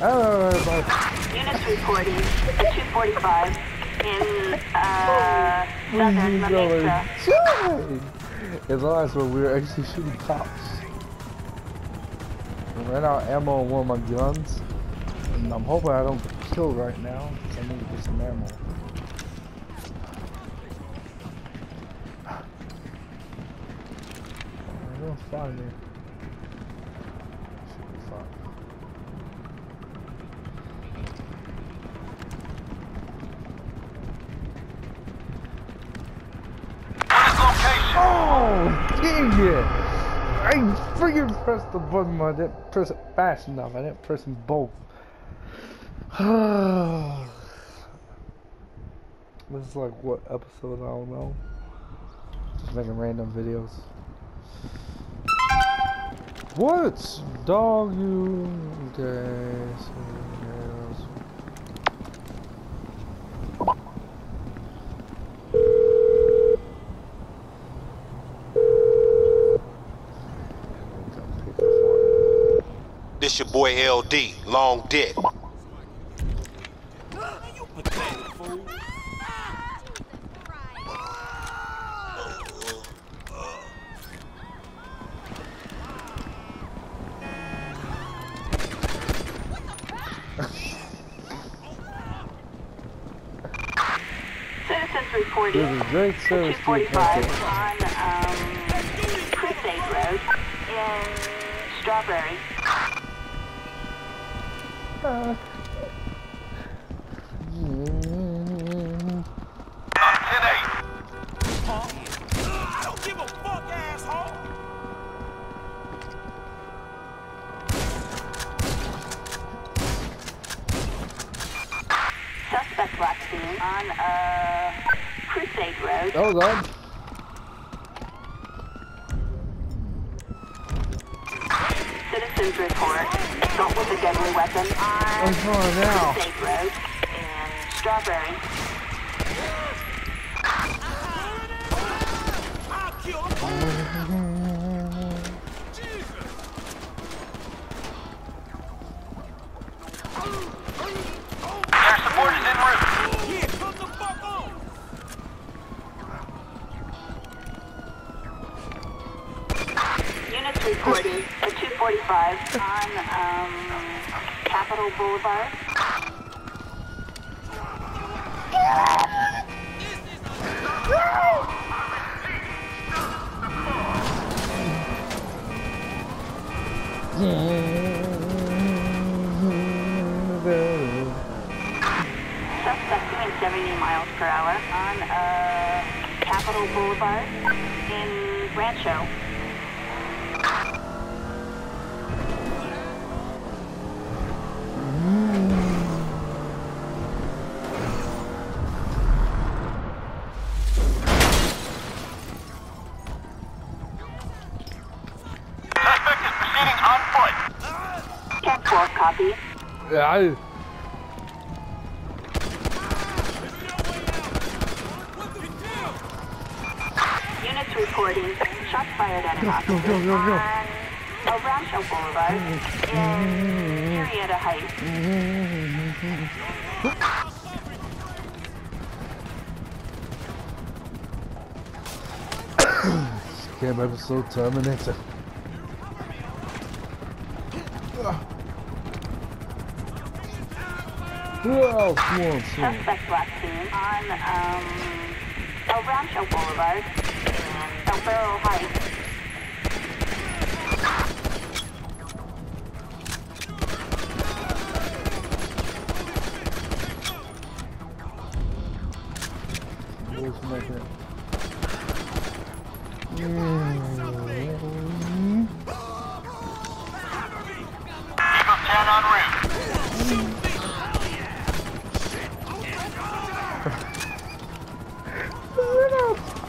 Oh, but Units reporting at 245 in uh, southern La Mesa. Shooting! It's always when we were actually shooting cops. I ran out ammo on one of my guns. And I'm hoping I don't get killed right now. I need to get some ammo. I don't find it. It! I freaking pressed the button, I didn't press it fast enough. I didn't press them both. this is like what episode? I don't know. Just making random videos. What? Dog you? Okay. so, yes. Come pick this one. This your boy LD, long dick. Citizens reporting This great service. to 245 people. on um, Crusade Road in Strawberry. Uh, mm, I don't give a fuck, asshole. Suspect last seen on uh, Crusade Road. Oh god. Citizens report assault with a deadly weapon oh, I'm on trying now. Crusade Road in Strawberry. I'll kill him. Jesus. Air support is en route. Yeah, come the fuck on. Units reporting at 245 on um, Capital Boulevard. Suspect doing 70 miles per hour on uh, Capital Boulevard in Rancho. I, Units reporting shots fired at an officer go, go, go, go. on El Rancho Boulevard in Murrieta Heights. Scam episode terminator. Who else wants it? Suspect last seen on um, El Rancho Boulevard in El Burro Heights. Who's? Mm. Eagle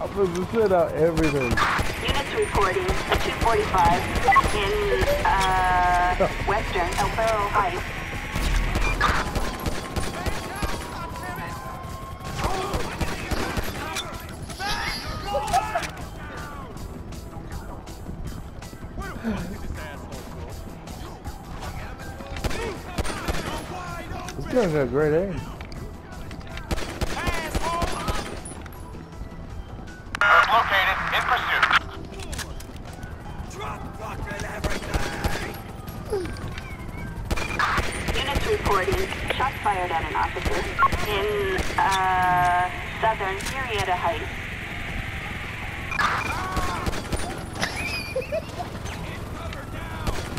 Supposed to send out everything. Units reporting at 245 in uh, Western El Heights. You guys got great aim. In pursuit. Drop fucking everything! Units reporting shots fired at an officer in uh, southern Murrieta Heights.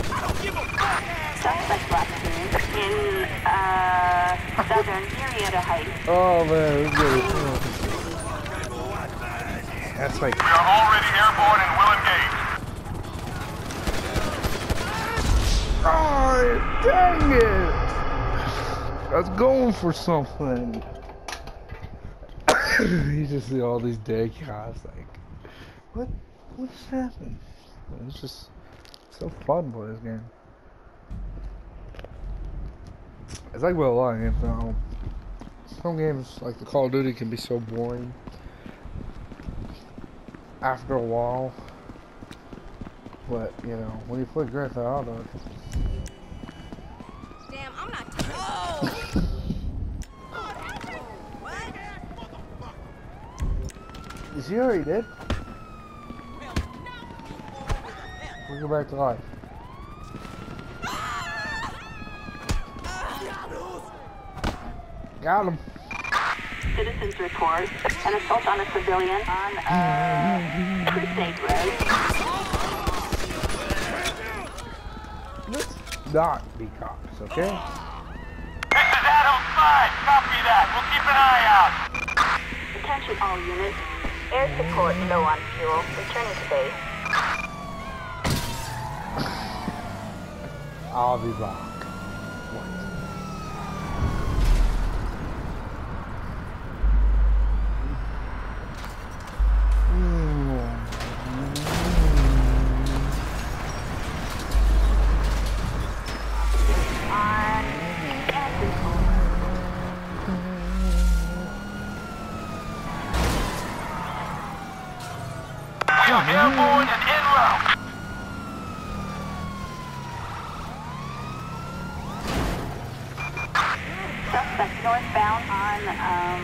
I don't give a fuck! Suspect last seen in uh, southern Murrieta Heights. Oh man, this good. That's like We are already airborne and will engage. Oh, dang it! I was going for something. you just see all these dead guys, like, what? What just happened? It's just so fun for this game. It's like with a lot of games now. Some games, like the Call of Duty, can be so boring. After a while. But, you know, when you play Grand Theft Auto, Damn, I'm not. Oh! what? Is he already dead? Bring her back to life. Got him. Citizens report an assault on a civilian on uh, Crusade Road. Let's not be cops, okay? This is Adult 5. Copy that. We'll keep an eye out. Attention all units. Air support low on fuel. Returning to base. I'll be back. We are airborne and en route. Suspect northbound on um,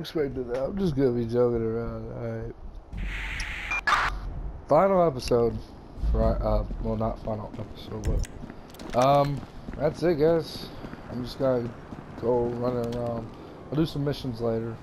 expecting that. I'm just gonna be joking around. Alright. Final episode. Right. Uh. Well, not final episode, but um. That's it, guys. I'm just gonna go running around. I'll do some missions later.